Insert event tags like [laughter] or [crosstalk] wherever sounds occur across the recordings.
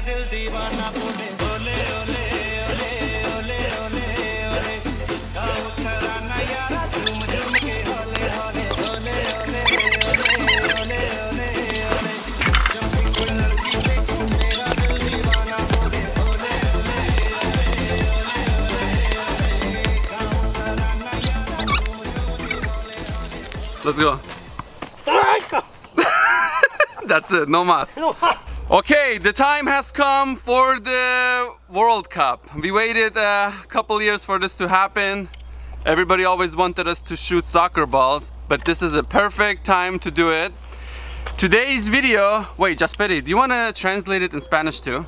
देखो मेरा दिल दीवाना ओले ओले ओले ओले ओले खराना यारा Let's go. That's it, no mask. No. Okay, the time has come for the World Cup. We waited a couple years for this to happen. Everybody always wanted us to shoot soccer balls, but this is a perfect time to do it. Today's video, wait, Jasperi, do you want to translate it in Spanish too?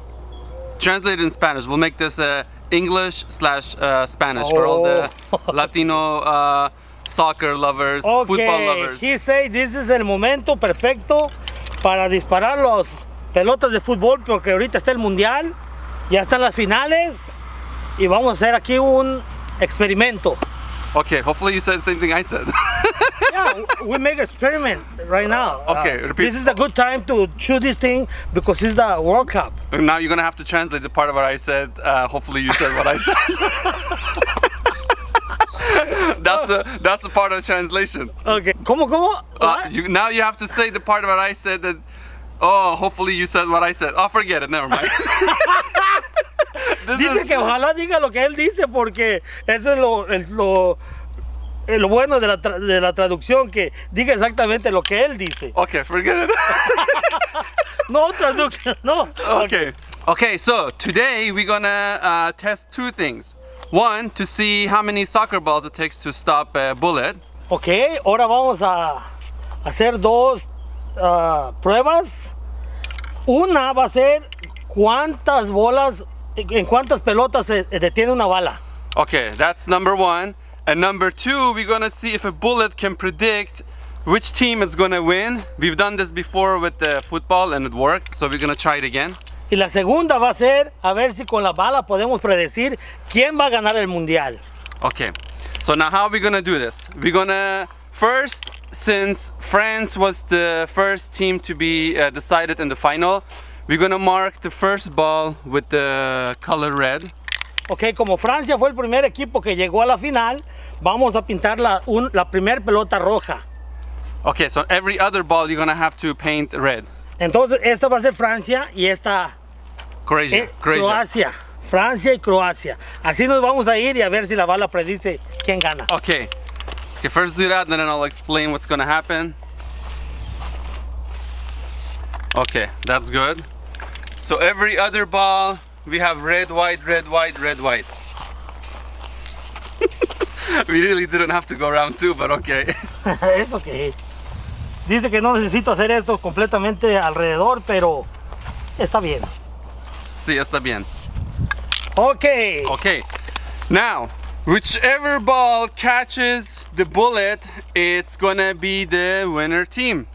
Translate it in Spanish. We'll make this uh, English slash uh, Spanish for all the Oh. [laughs] Latino uh, soccer lovers, football Okay, lovers. he say this is el momento perfecto para disparar los pelotas de fútbol porque ahorita está el mundial, ya están las finales y vamos a hacer aquí un experimento. Okay, hopefully you said the same thing I said. [laughs] Yeah, we make experiment right now. Okay, Uh, repeat. This is a good time to shoot this thing because it's the World Cup. And now you're gonna have to translate the part of what I said. Uh, hopefully you said what I said. [laughs] that's the that's the part of translation. Okay, ¿cómo, cómo? Uh, you, now you have to say the part of what I said that. Oh, hopefully you said what I said. Oh, forget it. Never mind. [laughs] Dice que ojalá diga lo que él dice porque eso es lo, es lo, es lo bueno de la, de la traducción, que diga exactamente lo que él dice. okay, forget it. [laughs] No traducción, no. okay. Okay, so today we're gonna uh, test two things. One, to see how many soccer balls it takes to stop a bullet. Ok, ahora vamos a hacer dos ah, pruebas. Una va a ser cuántas bolas, en cuántas pelotas se detiene una bala. Okay, that's number one. And number two, we're gonna see if a bullet can predict which team is gonna win. We've done this before with the football and it worked, so we're gonna try it again. Y la segunda va a ser a ver si con la bala podemos predecir quién va a ganar el mundial. Okay, so now how are we gonna do this? We're gonna first, since France was the first team to be uh, decided in the final, we're gonna mark the first ball with the color red. Ok, como Francia fue el primer equipo que llegó a la final, vamos a pintar la, un- la primer pelota roja. Okay, so every other ball you're gonna have to paint red. Entonces, esta va a ser Francia y esta Croatia, eh. Croacia. Francia y Croacia. Así nos vamos a ir y a ver si la bala predice quién gana. Okay. Okay, first do that, and then I'll explain what's gonna happen. Okay, that's good. So every other ball, we have red, white, red, white, red, white. [laughs] we really didn't have to go around two, but okay. [laughs] Eso que dice que no necesito hacer esto completamente alrededor, pero está bien. Sí, está bien. Ok. Okay, now, whichever ball catches the bullet, it's gonna be the winner team.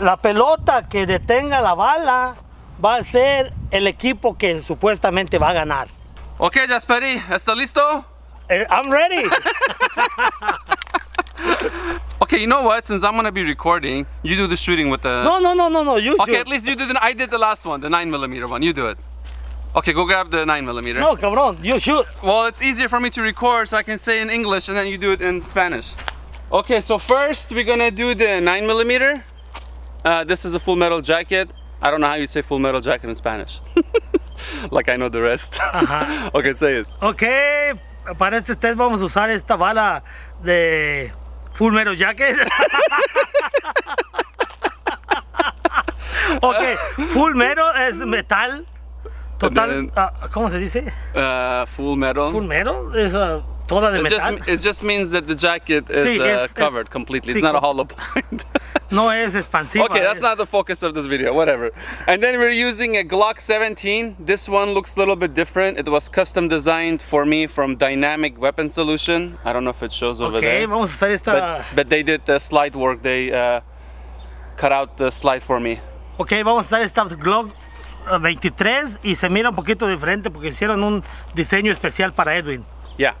La pelota que detenga la bala va a ser el equipo que supuestamente va a ganar. Okay, Jasperi, ¿está listo? Eh, I'm ready. [laughs] Okay, you know what? Since I'm gonna be recording, you do the shooting with the. No, no, no, no, no. You Okay, shoot. at least you did. The, I did the last one, the nine millimeter one. You do it. Okay, go grab the nine millimeter. No, cabrón. You shoot. Well, it's easier for me to record, so I can say in English, and then you do it in Spanish. Okay, so first we're gonna do the nine millimeter. Uh, this is a full metal jacket. I don't know how you say full metal jacket in Spanish. [laughs] like I know the rest. Ajá. [laughs] okay, say it. Ok, para este test vamos a usar esta bala de Full Metal Jacket. [laughs] ok, Full Metal es metal. Total, then- ah, ¿cómo se dice? Uh, full metal. Full Metal es ah, toda de It just, metal. it just means that the jacket is Sí, uh, es- es- covered completely. sí, it's not a hollow point. [laughs] No es expansiva. Okay, that's es- not the focus of this video, whatever. And then we're using a Glock 17. This one looks a little bit different. It was custom designed for me from Dynamic Weapon Solution. I don't know if it shows over Ok, there. vamos a usar esta. But, but they did the slide work. They uh, cut out the slide for me. Ok, vamos a usar esta Glock 23 y se mira un poquito diferente porque hicieron un diseño especial para Edwin. Yeah,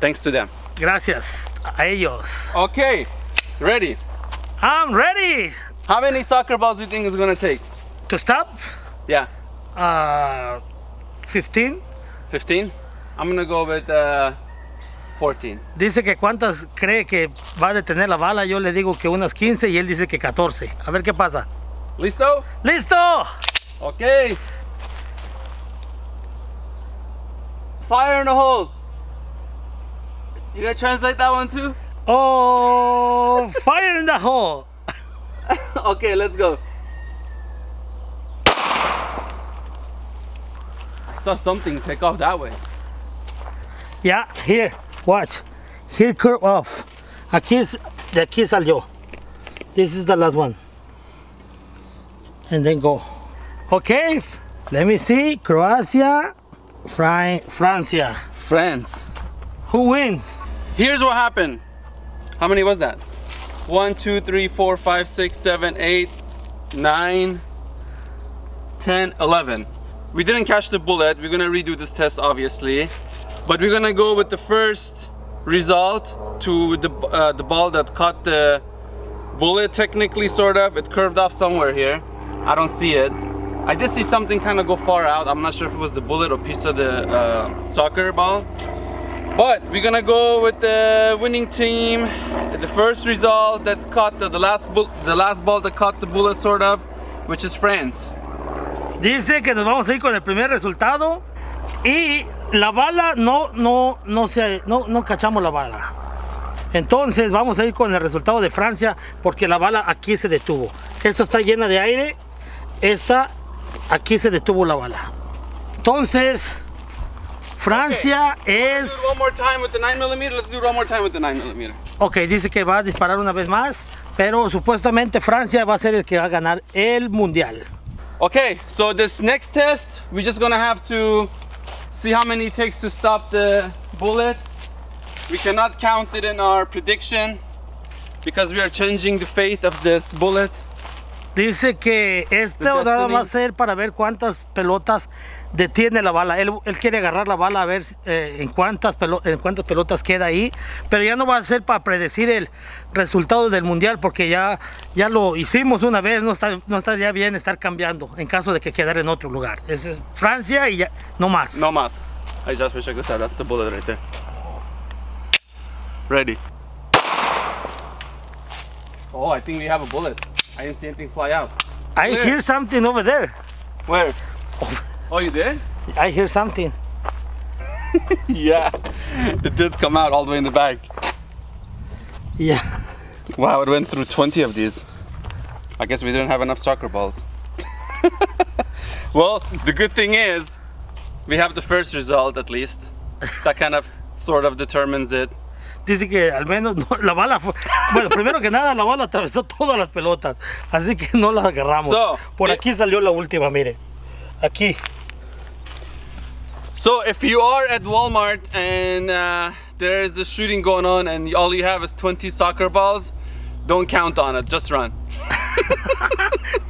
thanks to them. Gracias a ellos. Okay, ready. I'm ready How many soccer balls do you think it's gonna take? to stop. Yeah, uh, 15. 15? I'm gonna go with uh, 14. Dice que cuántas cree que va a detener la bala. Yo le digo que unas 15 y él dice que 14. A ver qué pasa. Listo? ¡Listo! Okay. Fire in the hole. You gonna translate that one too? Oh, fire in the hole. [laughs] okay, let's go. I saw something take off that way. Yeah, here, watch. Here curve off. Aquí es, de aquí salió. This is the last one. And then go. Okay, let me see. Croatia, Fran Francia. France. Who wins? Here's what happened. How many was that? One, two, three, four, five, six, seven, eight, nine, ten, eleven. We didn't catch the bullet. We're gonna redo this test, obviously. But we're gonna go with the first result to the, uh, the ball that caught the bullet, technically, sort of. It curved off somewhere here. I don't see it. I did see something kind of go far out. I'm not sure if it was the bullet or piece of the uh, soccer ball. But we're gonna go with the winning team. The first result that caught the, the last the last ball that caught the bullet, sort of, which is France. Dice que nos vamos a ir con el primer resultado y la bala no, no, no se, no, no cachamos la bala. Entonces vamos a ir con el resultado de Francia porque la bala aquí se detuvo. Esta está llena de aire, esta aquí se detuvo la bala. Entonces Francia es, Let's do it one more time with the 9 millimeter. Let's do it one more time with the 9 millimeter. ok, dice que va a disparar una vez más, pero supuestamente Francia va a ser el que va a ganar el mundial. Okay, so this next test, we're just gonna have to see how many it takes to stop the bullet. We cannot count it in our prediction because we are changing the fate of this bullet. Dice que esto The nada va a ser para ver cuántas pelotas detiene la bala. Él, él quiere agarrar la bala a ver eh, en, cuántas en cuántas pelotas queda ahí. Pero ya no va a ser para predecir el resultado del mundial porque ya, ya lo hicimos una vez. No, está, no estaría bien estar cambiando en caso de que quedara en otro lugar. Es Francia y ya no más. No mas. I just check this out. That's the bullet right there. Ready. Oh, I think we have a bullet. I didn't see anything fly out. I Where? hear something over there. Where? Oh, oh you did? I hear something. [laughs] yeah. It did come out all the way in the back. Yeah. Wow, it went through 20 of these. I guess we didn't have enough soccer balls. [laughs] well, the good thing is we have the first result at least. That kind of sort of determines it. Dice que al menos [laughs] no- la bala fue. Bueno, primero que nada, la bala atravesó todas las pelotas. Así que no las agarramos. So, Por eh, aquí salió la última, mire. Aquí. So if you are at Walmart and uh, there is a shooting going on and all you have is 20 soccer balls, don't count on it, just run. [laughs]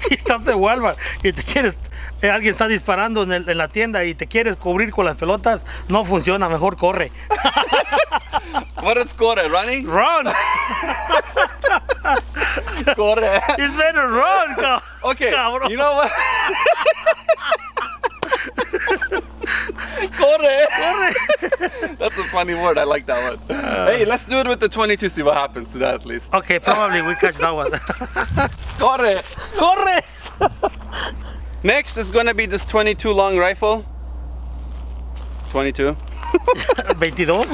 Si estás en Walmart y te quieres. Eh, alguien está disparando en, el- en la tienda y te quieres cubrir con las pelotas, no funciona, mejor corre. [laughs] What is corre? Running? Run! [laughs] Corre. It's better run, Okay, cabrón. you know what? [laughs] corre. That's a funny word. I like that one. hey, let's do it with the 22. See what happens to that at least. Okay, probably we catch that one. Corre. ¡Corre! Next is gonna be this 22 long rifle. 22. 22.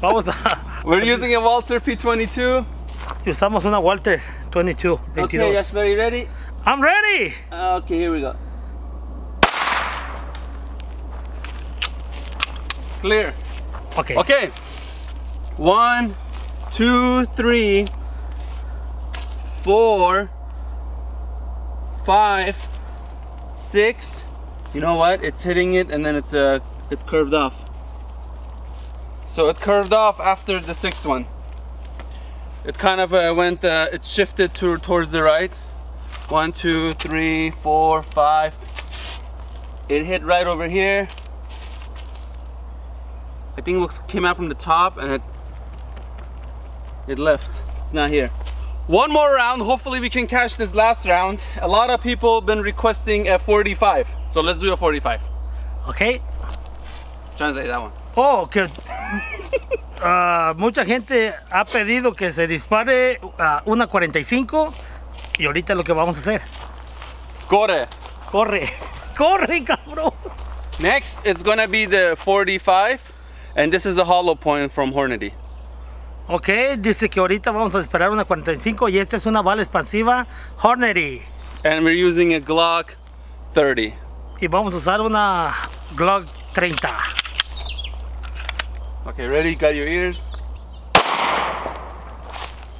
Vamos a. We're using a Walther P22. Usamos una Walther 22. 22. Okay, yes, very ready. I'm ready! Uh, okay, here we go. Clear. Okay. Okay. One, two, three, four, five, six. You know what? It's hitting it and then it's uh it curved off. So it curved off after the sixth one. It kind of uh, went. Uh, it shifted to towards the right. One, two, three, four, five. It hit right over here. I think it came out from the top and it it left. It's not here. One more round. Hopefully we can catch this last round. A lot of people have been requesting a 45. So let's do a 45. ¿Ok? Translate that one. Oh, que ah, [laughs] mucha gente ha pedido que se dispare a una 45 y ahorita lo que vamos a hacer. Corre. Corre, [laughs] corre, cabrón. Next, it's gonna be the 45. And this is a hollow point from Hornady. Ok, dice que ahorita vamos a disparar una 45 y esta es una bala expansiva Hornady. And we're using a Glock 30. Y vamos a usar una Glock 30. Okay, ready? Got your ears?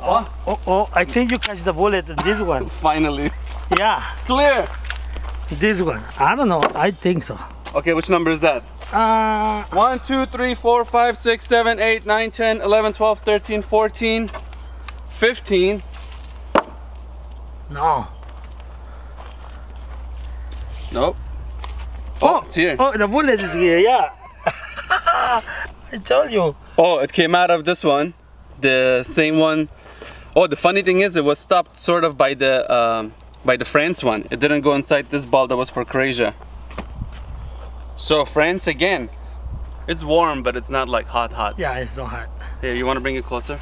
Oh, oh, I think you catch the bullet in this one. [laughs] Finally. Yeah, Clear. this one. I don't know, I think so. Okay, which number is that? Ah, 1, 2, 3, 4, 5, 6, 7, 8, 9, 10, 11, 12, 13, 14, 15. no. Nope. Oh, it's here. Oh, the bullet is here, yeah. [laughs] I told you. Oh, it came out of this one. The same one. Oh, the funny thing is it was stopped sort of by the um, by the France one. It didn't go inside this ball that was for Croatia. So France again. It's warm, but it's not like hot hot. Yeah, it's not hot. Here, you want to bring it closer?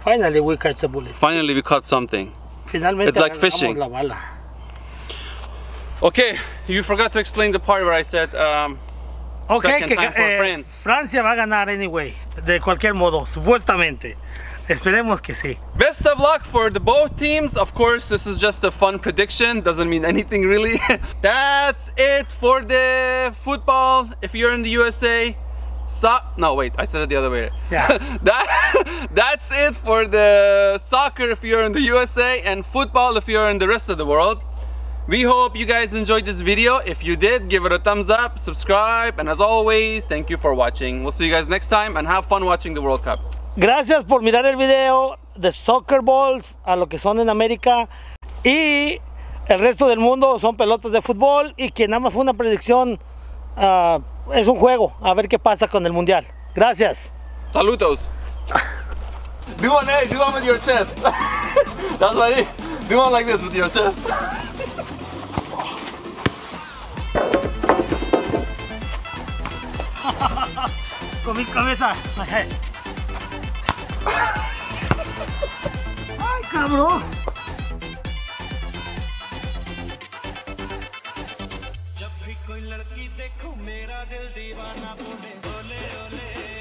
Finally, we catch the bullet. Finally, we caught something. Finalmente It's like fishing. Okay, you forgot to explain the part where I said um, Ok, Second que time for eh, France. Francia va a ganar anyway, de cualquier modo, supuestamente. Esperemos que sí. Best of luck for the both teams. Of course, this is just a fun prediction. Doesn't mean anything really. [laughs] That's it for the football. If you're in the USA, so no wait, I said it the other way. Yeah. [laughs] that [laughs] that's it for the soccer if you're in the USA and football if you're in the rest of the world. We hope you guys enjoyed this video. If you did, give it a thumbs up, subscribe, and as always, thank you for watching. We'll see you guys next time and have fun watching the World Cup. Gracias por mirar el video de Soccer Balls a lo que son en América y el resto del mundo son pelotas de fútbol y que nada más fue una predicción, ah, es un juego, a ver qué pasa con el mundial. Gracias. Saludos. do one, hey, do one with your chest. [laughs] That's what it. Do one like this with your chest. [laughs] Con mi cabeza. Cabrón. जब भी कोई लड़की देखो मेरा दिल दीवाना बोले ओले ओले